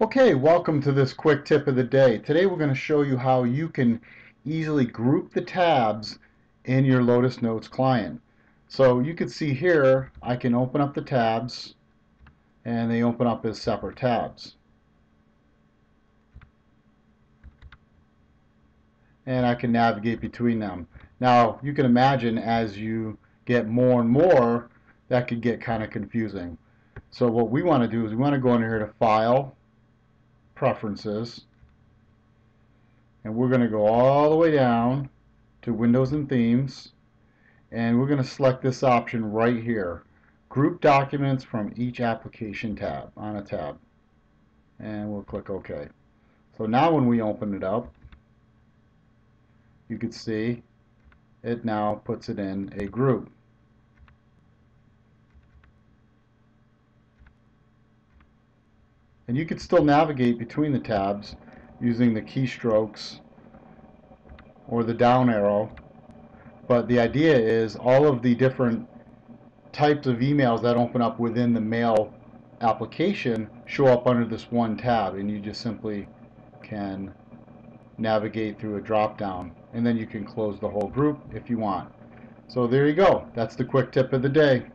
Okay, welcome to this quick tip of the day. Today we're going to show you how you can easily group the tabs in your Lotus Notes client. So you can see here I can open up the tabs and they open up as separate tabs. And I can navigate between them. Now you can imagine as you get more and more that could get kind of confusing. So what we want to do is we want to go in here to File, Preferences, and we're going to go all the way down to Windows and Themes, and we're going to select this option right here. Group documents from each application tab on a tab. And we'll click OK. So now when we open it up, you can see it now puts it in a group. And you could still navigate between the tabs using the keystrokes or the down arrow. But the idea is all of the different types of emails that open up within the mail application show up under this one tab and you just simply can navigate through a drop down and then you can close the whole group if you want. So there you go. That's the quick tip of the day.